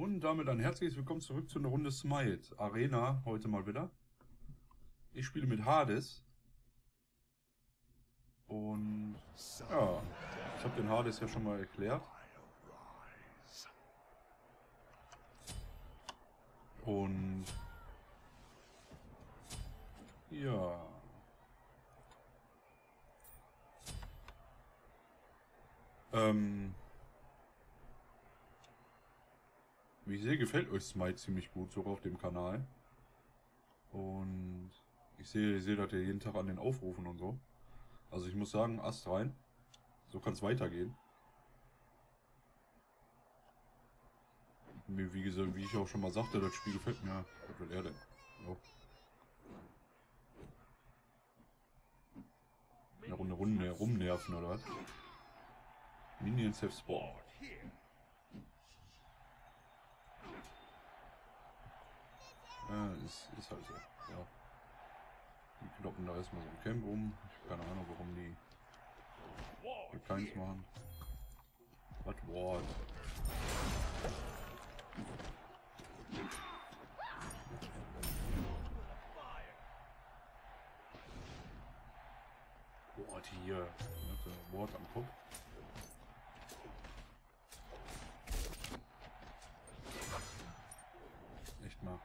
Und damit ein herzliches Willkommen zurück zu einer Runde Smite. Arena heute mal wieder. Ich spiele mit Hades. Und ja, ich habe den Hades ja schon mal erklärt. Und ja. Ähm, wie ich sehe, gefällt euch Smite ziemlich gut, so auf dem Kanal. Und ich sehe, ich sehe das ja jeden Tag an den Aufrufen und so. Also ich muss sagen, Ast rein. So kann es weitergehen. Mir, wie gesagt, wie ich auch schon mal sagte, das Spiel gefällt mir. Was will er denn? So. Eine Runde rum, rumnerven oder was? Minions have spawned. Ja, ist, ist halt so. Ja. Die kloppen da erstmal so ein Camp rum. Ich habe keine Ahnung, warum die hier keins machen. Was Ward? Ward hier. Ward am Kopf. Echt mal.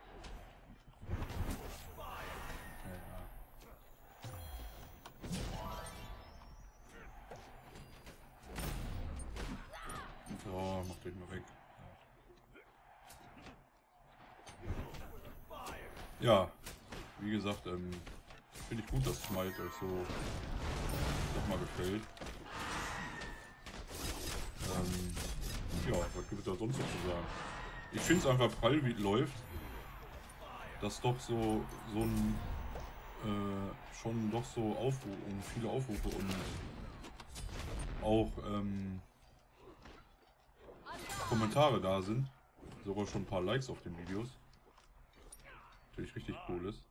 So, mach den mal weg. Ja, wie gesagt, ähm, finde ich gut, dass Smite euch so nochmal gefällt. Ähm, ja, was gibt es da sonst noch zu sagen? Ich finde es einfach prall, wie es läuft. Dass doch so, so ein, äh, schon doch so Aufrufe und viele Aufrufe und auch, ähm, Kommentare da sind. Sogar schon ein paar Likes auf den Videos. Natürlich richtig cool ist.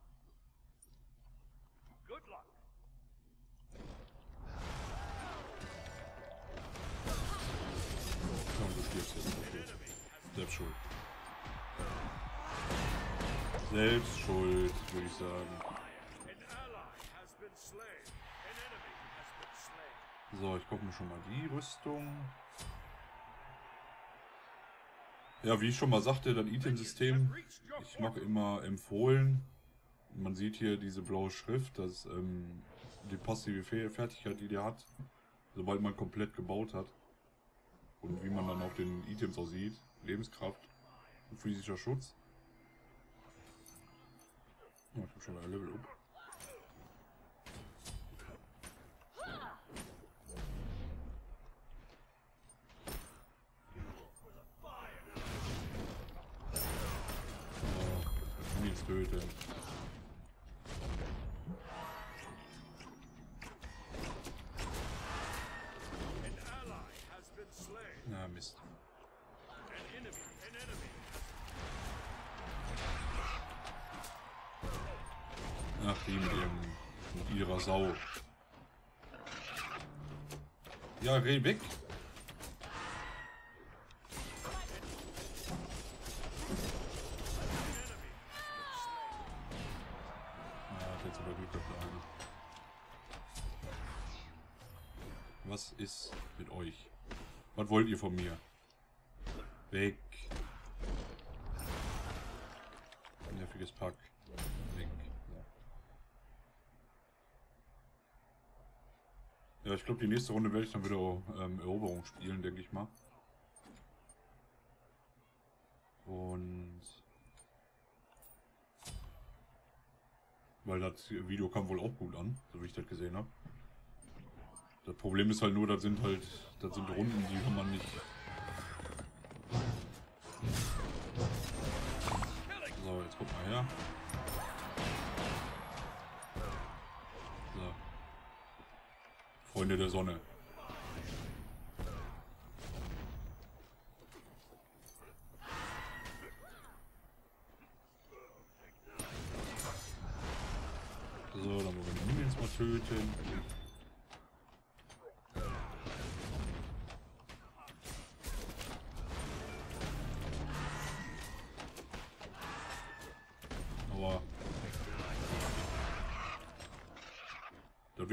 Komm, du stirbst jetzt. Selbst schuld. Selbst schuld, würde ich sagen. So, ich gucke mir schon mal die Rüstung. Ja, wie ich schon mal sagte, das Item-System, ich mache immer empfohlen. Man sieht hier diese blaue Schrift, das ähm, die passive Fertigkeit, die der hat, sobald man komplett gebaut hat. Und wie man dann auf den Items auch sieht. Lebenskraft und physischer Schutz. Oh, ich habe schon ein Level up. Töten. Na Mist. Ach, die mit ihrem mit ihrer Sau. Ja, geh weg. Was ist mit euch? Was wollt ihr von mir? Weg. Nerviges Pack. Weg. Ja, ich glaube, die nächste Runde werde ich dann wieder ähm, Eroberung spielen, denke ich mal. Und Weil das Video kam wohl auch gut an, so wie ich das gesehen habe. Das Problem ist halt nur, das sind halt, das sind Runden, die kann man nicht... So, jetzt guck mal her. So. Freunde der Sonne. So, dann wollen wir die Minions mal töten.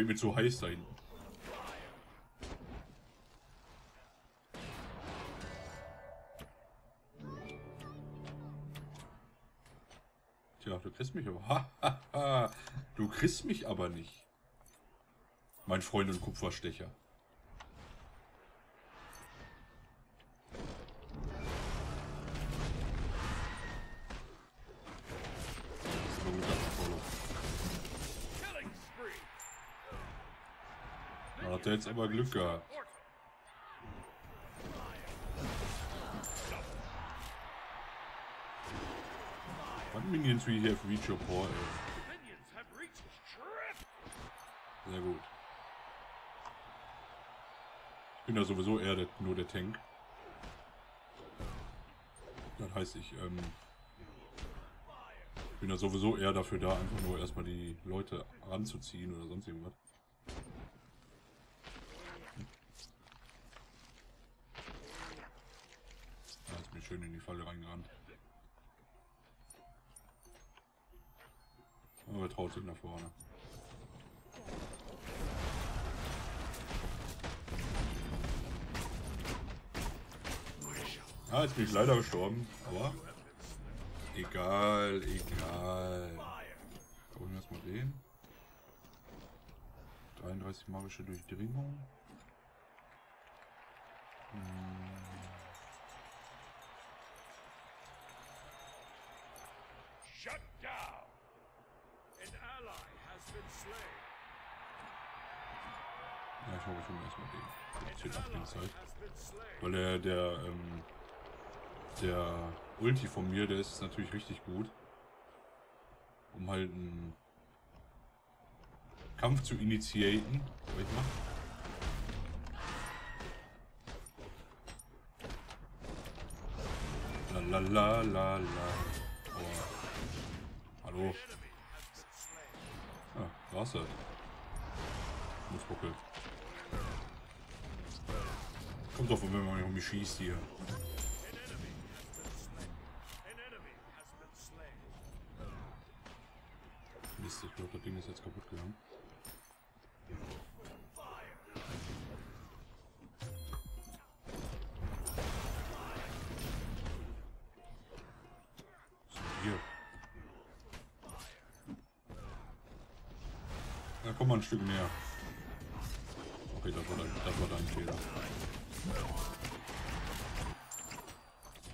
Wird mir zu heiß hinten. Tja, du kriegst mich aber. du kriegst mich aber nicht. Mein Freund und Kupferstecher. Hat er jetzt aber Glück gehabt. What minions we have reached your portal? Sehr gut. Ich bin ja sowieso eher der, nur der Tank. Das heißt, ich ähm, bin ja sowieso eher dafür da, einfach nur erstmal die Leute ranzuziehen oder sonst irgendwas. Da ist mir schön in die Falle reingerannt. Aber traut sich nach vorne. Ah, jetzt bin ich leider gestorben, aber egal, egal. Holen wir erstmal den. 33 magische Durchdringung. Hm. Ja, mir erstmal been slain. Weil der, der, ähm, der Ulti von mir, der ist natürlich richtig gut. Um halt einen Kampf zu initiaten. Was ich mach? La la la la. Oh. Hallo. Ah, war's halt. Muss ruckeln. Kommt doch, wenn man mich schießt hier. Mist, ich glaube, das Ding ist jetzt kaputt gegangen. Denn hier? Na, komm mal ein Stück näher. Okay, das war dein, das war dein Fehler.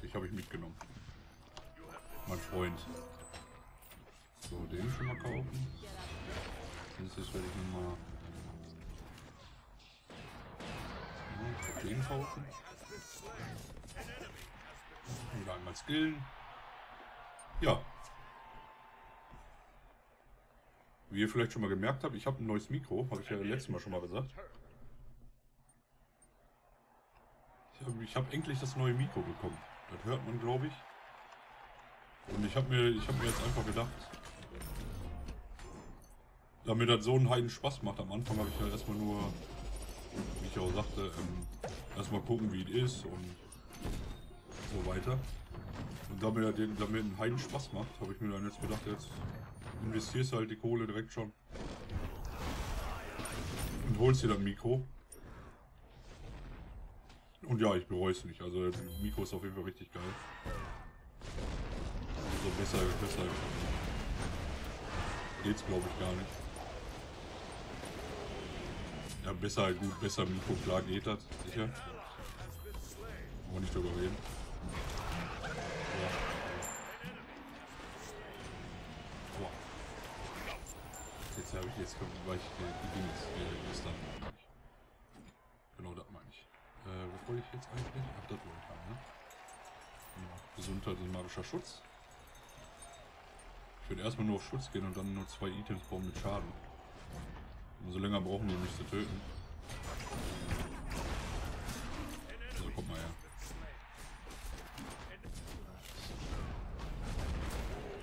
Ich habe ich mitgenommen. Mein Freund. So, den schon mal kaufen. Nächstes werde ich mir mal ja, den kaufen. Wieder einmal skillen. Ja. Wie ihr vielleicht schon mal gemerkt habt, ich habe ein neues Mikro, habe ich ja letztes Mal schon mal gesagt. Ich habe ich hab endlich das neue Mikro bekommen. Das hört man, glaube ich. Und ich habe mir, hab mir jetzt einfach gedacht, damit das so einen heiden Spaß macht. Am Anfang habe ich ja erstmal nur, wie ich auch sagte, ähm, erstmal gucken, wie es ist und so weiter. Und damit er den, damit einen heiden Spaß macht, habe ich mir dann jetzt gedacht, jetzt investierst du halt die Kohle direkt schon. Und holst dir ein Mikro. Und ja, ich bereue es nicht. Also das Mikro ist auf jeden Fall richtig geil. Also besser, besser geht's glaube ich gar nicht. Ja, besser, gut, besser Mikro, klar geht das, sicher. Aber nicht drüber reden. Ja. Aua. Jetzt habe ich, jetzt weil ich die, die Dings, die ist dann. Genau, das meine ich. Äh, wo wollte ich jetzt eigentlich? Ach, das wollte ne? Ja, Gesundheit und magischer Schutz. Ich würde erstmal nur auf Schutz gehen und dann nur zwei Items bauen mit Schaden. Umso länger brauchen um mich zu töten. Also kommt mal her.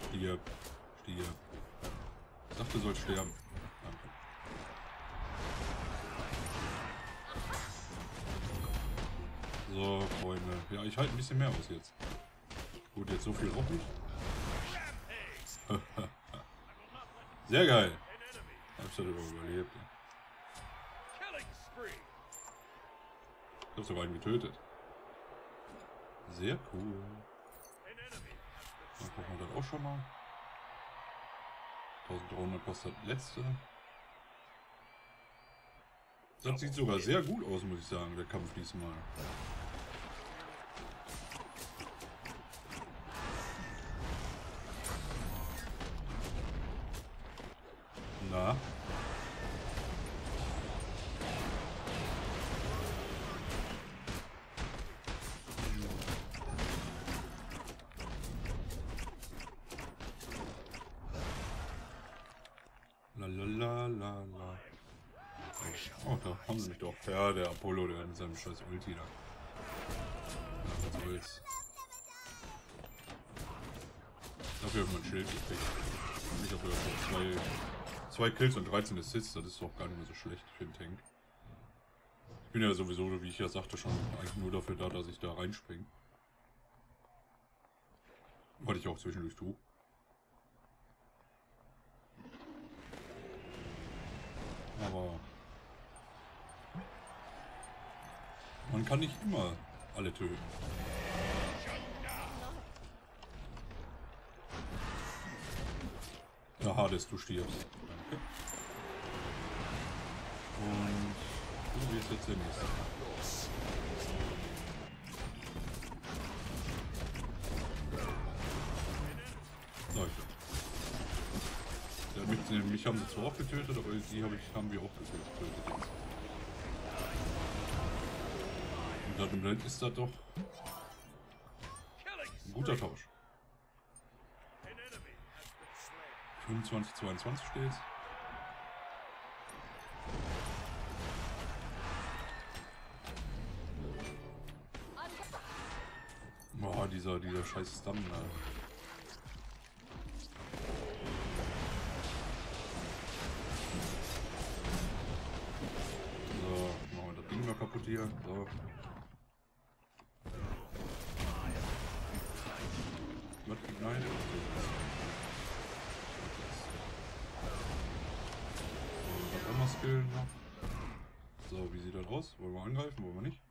Stirb. Stirb. Ich dachte, du sollst sterben. So, Freunde. Ja, ich halte ein bisschen mehr aus jetzt. Gut, jetzt so viel auch nicht. Sehr geil. Halt überlebt. Ich hab sogar einen getötet. Sehr cool. Dann gucken wir das auch schon mal. 1300 kostet das letzte. Das sieht sogar sehr gut aus, muss ich sagen, der Kampf diesmal. Na? La la la la la. Oh, da haben sie mich doch. Ja, der Apollo, der mit seinem scheiß Ulti da. Ja, was soll's. Dafür hat man ein Schild gekriegt. Ich habe ja schon zwei, zwei Kills und 13 Assists, das ist doch gar nicht mehr so schlecht für einen Tank. Ich bin ja sowieso, wie ich ja sagte, schon eigentlich nur dafür da, dass ich da reinspringe. Was ich auch zwischendurch tue. Aber man kann nicht immer alle töten. Ja, Hades, du stirbst. Und du wirst jetzt der nächste. Leute. Ja, mich, haben sie zwar auch getötet, aber die hab ich, haben wir auch getötet. Und dann ist das doch ein guter. Tausch. An enemy has been slain. 25, 22 steht's. Boah, dieser, dieser scheiß Stamina. So, machen wir das Ding mal kaputt hier. So. Was? Nein? So, was haben wir skillen noch? So, wie sieht das aus? Wollen wir angreifen? Wollen wir nicht?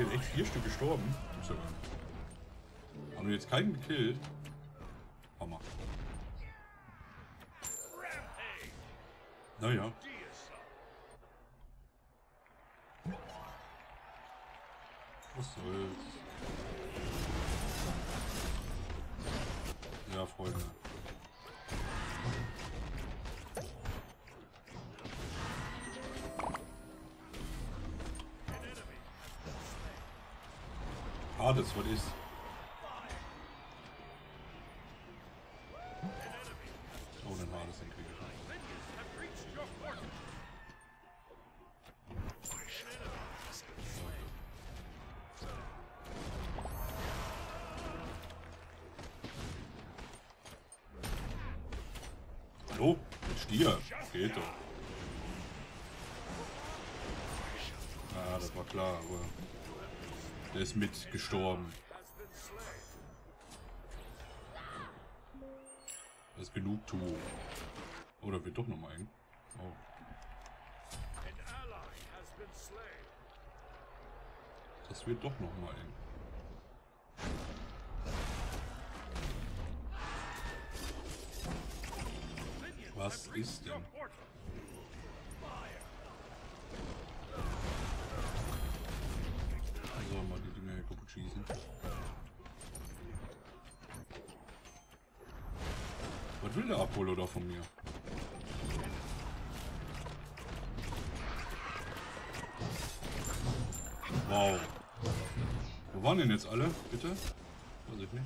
Sind echt vier Stück gestorben. Haben wir jetzt keinen gekillt? Hammer. Naja. Was soll's. Ja, Freunde. Enemy has been slain. Hallo? Stier. Geht doch. Ah, das war klar, aber... Der ist mit gestorben. Has been slain. Das ist Genugtuung. Oder wird doch. Oh. Ally has been slain. Das wird doch nochmal eng. Minions Was ist denn? portal. So, mal die Dinger hier kaputt schießen. Was will der Apollo da von mir? Wow. Wo waren denn jetzt alle, bitte? Weiß ich nicht.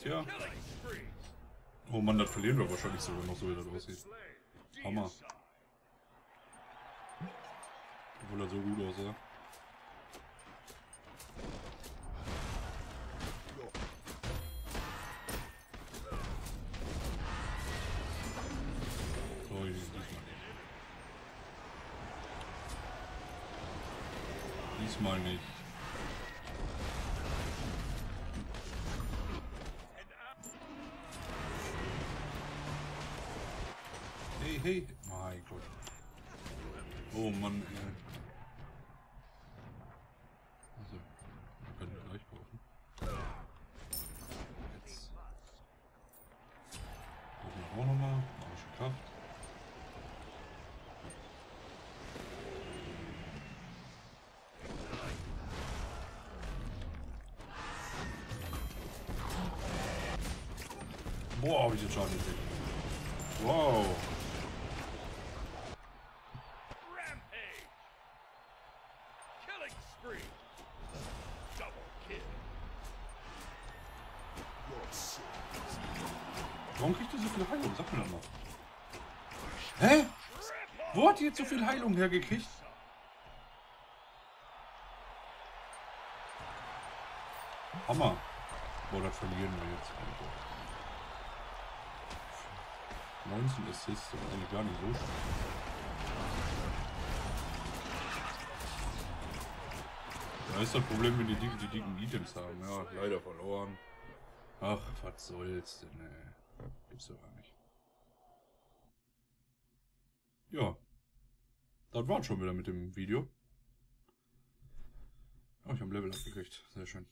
Tja. Oh Mann, das verlieren wir wahrscheinlich sogar noch, so wie das aussieht. Hammer. Obwohl er so gut aussah. Diesmal nicht. Diesmal nicht. Hey, hey. Mein Gott. Oh Mann, ey. Hab ich den Schaden gekriegt. Wow. Warum kriegt ihr so viel Heilung? Sag mir doch mal. Hä? Wo hat ihr jetzt so viel Heilung hergekriegt? Hammer. Boah, das verlieren wir jetzt. Alter. 19 Assists, das ist eigentlich gar nicht so schlecht. Da ist das Problem, wenn die dicken, die dicken Items haben. Ja, leider verloren. Ach, was soll's denn, ey. Gibt's doch gar nicht. Ja. Das war's schon wieder mit dem Video. Oh, ich habe Level abgekriegt. Sehr schön.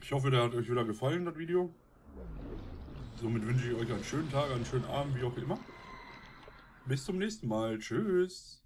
Ich hoffe, der hat euch wieder gefallen, das Video. Somit wünsche ich euch einen schönen Tag, einen schönen Abend, wie auch immer. Bis zum nächsten Mal. Tschüss.